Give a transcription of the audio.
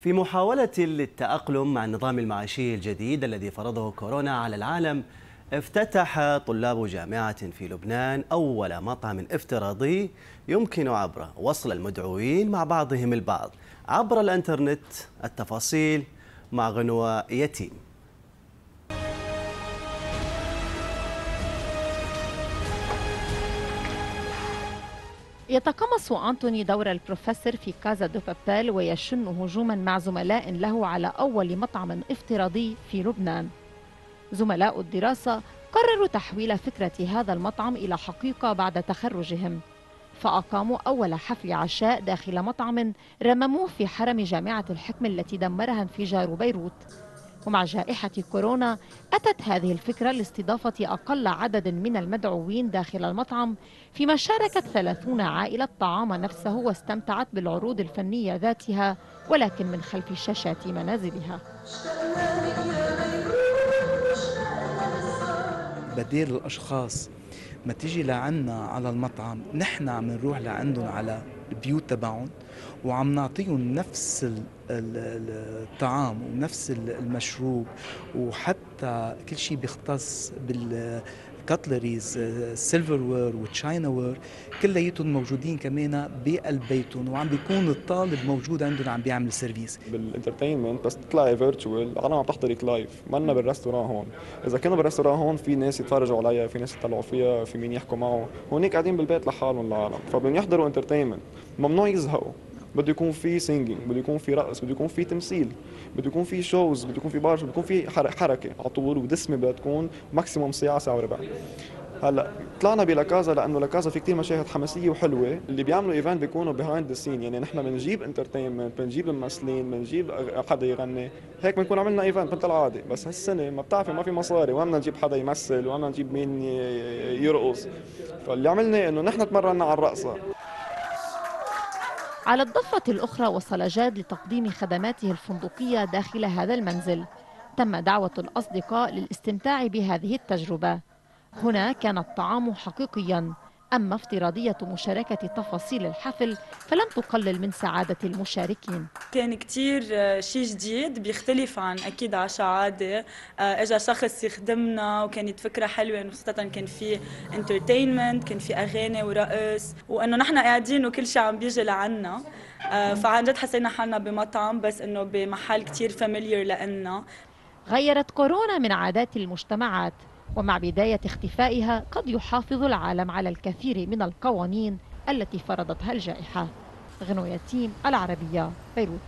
في محاولة للتأقلم مع النظام المعيشي الجديد الذي فرضه كورونا على العالم افتتح طلاب جامعة في لبنان أول مطعم افتراضي يمكن عبره وصل المدعوين مع بعضهم البعض. عبر الإنترنت التفاصيل مع غنوة يتيم. يتقمص أنتوني دور البروفيسور في كازا دو بابيل ويشن هجوما مع زملاء له على أول مطعم افتراضي في لبنان. زملاء الدراسة قرروا تحويل فكرة هذا المطعم إلى حقيقة بعد تخرجهم فأقاموا أول حفل عشاء داخل مطعم رمموه في حرم جامعة الحكمة التي دمرها انفجار بيروت ومع جائحة كورونا أتت هذه الفكرة لاستضافة أقل عدد من المدعوين داخل المطعم فيما شاركت ثلاثون عائلة طعام نفسه واستمتعت بالعروض الفنية ذاتها ولكن من خلف شاشات منازلها. بدير الأشخاص ما تيجي لعنا على المطعم نحن عم نروح لعندهم على البيوت تبعهم وعم نعطيهم نفس الطعام ونفس المشروب وحتى كل شيء بيختص بال cutleries silverware و chinaware كلياتهم موجودين كمان بقلب بيتهم وعم بيكون الطالب موجود عندهم عم بيعمل service بال entertainment بس تطلعي virtual العالم عم تحضرك live منا بال restaurant هون. إذا كنا بال restaurant هون في ناس يتفرجوا عليها في ناس يطلعوا فيها في مين يحكوا معه. هونيك قاعدين بالبيت لحالهم العالم فبدهم يحضروا entertainment ممنوع يزهقوا بده يكون في singing بده يكون في رقص بده يكون في تمثيل بده يكون في shows بده يكون في بارش بده يكون في حركة على طول ودسمه بدها تكون maximum ساعة ساعة وربع. هلأ طلعنا بلكازا لأنه لكازا في كثير مشاهد حماسية وحلوة. اللي بيعملوا event بيكونوا behind the scene يعني نحن بنجيب entertainment بنجيب الممثلين بنجيب حدا يغني. هيك بنكون عملنا event مثل العادة. بس هالسنة ما بتعرفي ما في مصاري وين بدنا نجيب حدا يمثل وين بدنا نجيب مين يرقص. فاللي عملنا إنه نحن تمرنا على الرقصة. على الضفة الأخرى وصل جاد لتقديم خدماته الفندقية داخل هذا المنزل. تم دعوة الأصدقاء للاستمتاع بهذه التجربة. هنا كان الطعام حقيقيا. أما افتراضية مشاركة تفاصيل الحفل فلم تقلل من سعادة المشاركين. كان كتير شيء جديد بيختلف عن أكيد عشاء عادي اجى شخص يخدمنا وكانت فكرة حلوة خاصة كان في انترتينمنت كان في أغاني ورقص وإنه نحن قاعدين وكل شيء عم بيجي لعنا. فعن جد حسينا حالنا بمطعم بس إنه بمحل كتير فاميليير لنا غيرت كورونا من عادات المجتمعات. ومع بداية اختفائها قد يحافظ العالم على الكثير من القوانين التي فرضتها الجائحة. غنو يتيم العربية بيروت.